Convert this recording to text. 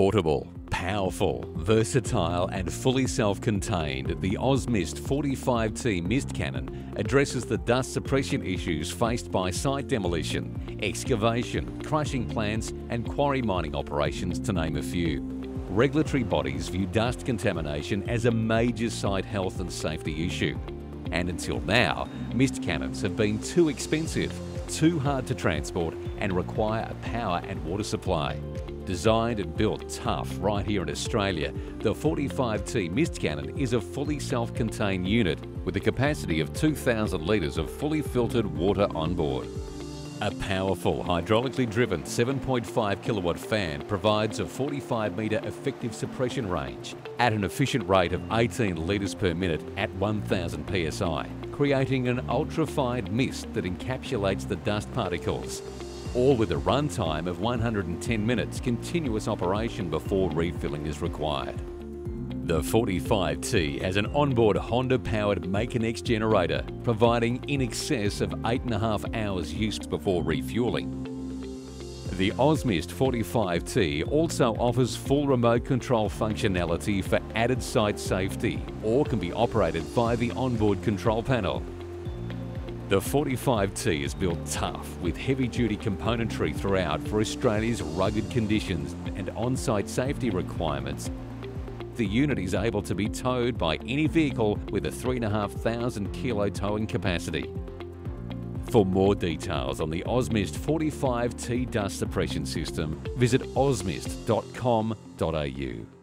Portable, powerful, versatile and fully self-contained, the Ozmist 45T mist cannon addresses the dust suppression issues faced by site demolition, excavation, crushing plants and quarry mining operations to name a few. Regulatory bodies view dust contamination as a major site health and safety issue. And until now, mist cannons have been too expensive, too hard to transport and require a power and water supply. Designed and built tough right here in Australia, the 45T mist cannon is a fully self-contained unit with a capacity of 2,000 litres of fully filtered water on board. A powerful, hydraulically driven 7.5 kilowatt fan provides a 45 metre effective suppression range at an efficient rate of 18 litres per minute at 1000 psi, creating an ultra-fine mist that encapsulates the dust particles all with a runtime of 110 minutes continuous operation before refilling is required. The 45T has an onboard Honda-powered Makinex generator, providing in excess of 8.5 hours use before refueling. The Ozmist 45T also offers full remote control functionality for added site safety or can be operated via the onboard control panel. The 45T is built tough with heavy-duty componentry throughout for Australia's rugged conditions and on-site safety requirements. The unit is able to be towed by any vehicle with a 3,500 kilo towing capacity. For more details on the Ozmist 45T dust suppression system, visit ozmist.com.au.